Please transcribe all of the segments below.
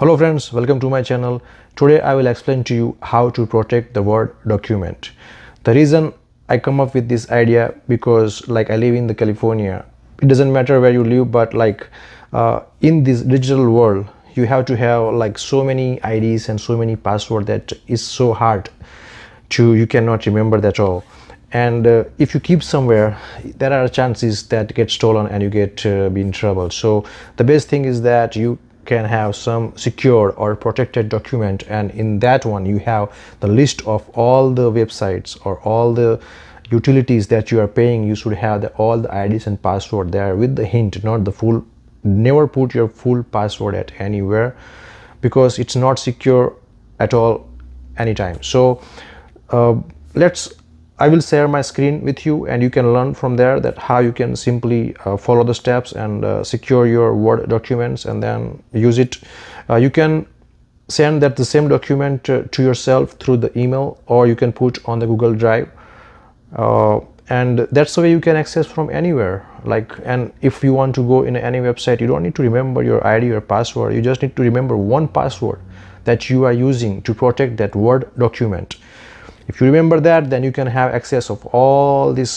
Hello friends, welcome to my channel. Today I will explain to you how to protect the Word document. The reason I come up with this idea because like I live in the California. It doesn't matter where you live but like uh, in this digital world you have to have like so many IDs and so many password that is so hard to you cannot remember that all and uh, if you keep somewhere there are chances that get stolen and you get uh, be in trouble so the best thing is that you can have some secure or protected document and in that one you have the list of all the websites or all the utilities that you are paying. You should have the, all the ids and password there with the hint not the full never put your full password at anywhere because it's not secure at all anytime. So uh, let's I will share my screen with you and you can learn from there that how you can simply uh, follow the steps and uh, secure your Word documents and then use it. Uh, you can send that the same document uh, to yourself through the email or you can put on the Google Drive. Uh, and that's the way you can access from anywhere. Like and if you want to go in any website you don't need to remember your id or password. You just need to remember one password that you are using to protect that word document if you remember that then you can have access of all these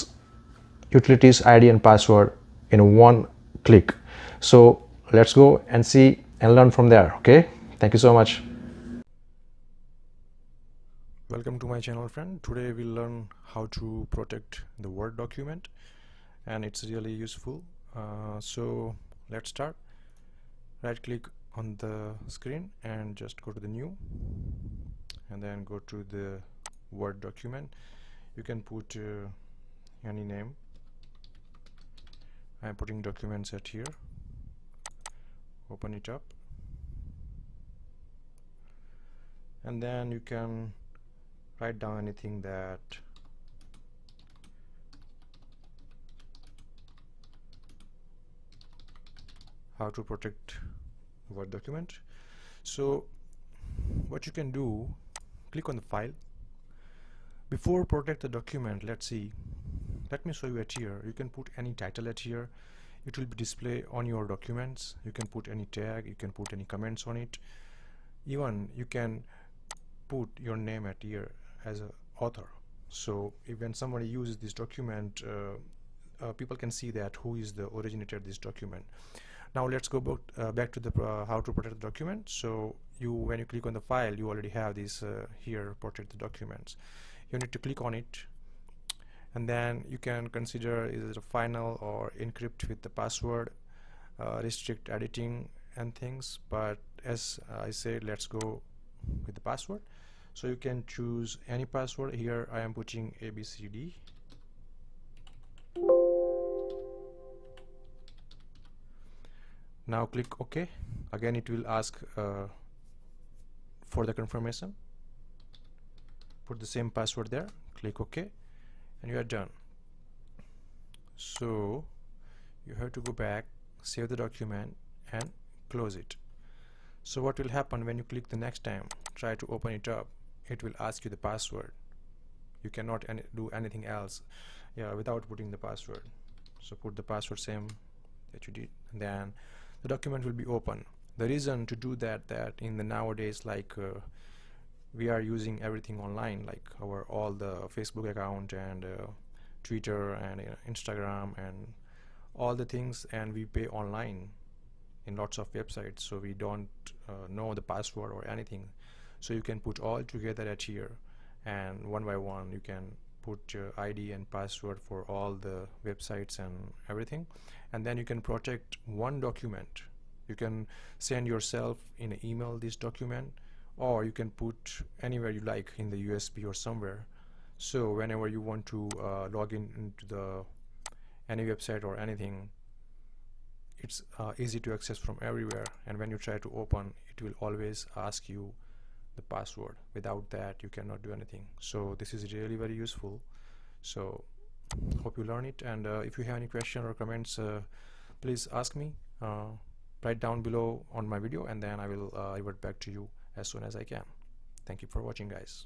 utilities id and password in one click. So let's go and see and learn from there okay? Thank you so much. Welcome to my channel friend. Today we'll learn how to protect the word document and it's really useful. Uh, so let's start. Right click on the screen and just go to the new and then go to the word document. You can put uh, any name. I'm putting documents at here. Open it up. And then you can write down anything that how to protect word document. So what you can do click on the file before protect the document let's see. Let me show you at here. You can put any title at here. It will be display on your documents. You can put any tag you can put any comments on it. Even you can put your name at here as a author. So if when somebody uses this document uh, uh, people can see that who is the originator of this document. Now let's go back, uh, back to the uh, how to protect the document. So you when you click on the file you already have this uh, here protect the documents you need to click on it and then you can consider is it a final or encrypt with the password uh, restrict editing and things. But as I said let's go with the password. So you can choose any password. Here I am putting ABCD now click OK. Again it will ask uh, for the confirmation put the same password there click OK and you are done. So you have to go back save the document and close it. So what will happen when you click the next time try to open it up it will ask you the password. You cannot any do anything else yeah without putting the password. So put the password same that you did and then the document will be open. The reason to do that that in the nowadays like uh, we are using everything online like our all the Facebook account and uh, Twitter and uh, Instagram and all the things and we pay online in lots of websites so we don't uh, know the password or anything. So you can put all together at here and one by one you can put your ID and password for all the websites and everything. And then you can protect one document. You can send yourself in an email this document or you can put anywhere you like in the USB or somewhere. So whenever you want to uh, log in into the any website or anything it's uh, easy to access from everywhere. And when you try to open it will always ask you the password. Without that you cannot do anything. So this is really very useful. So hope you learn it. And uh, if you have any question or comments uh, please ask me. Uh, write down below on my video and then I will uh, revert back to you as soon as I can. Thank you for watching guys.